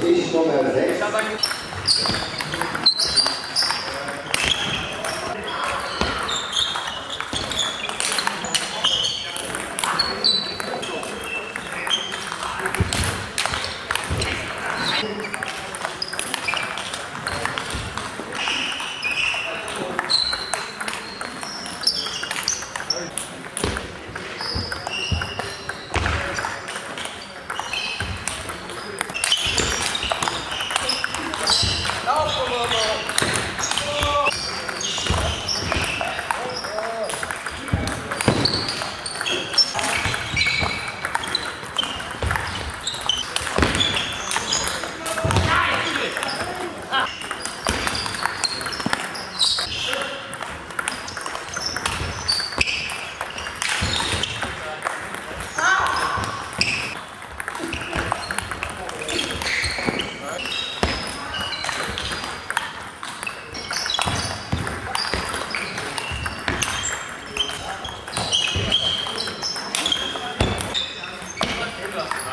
Peixe número 10. up.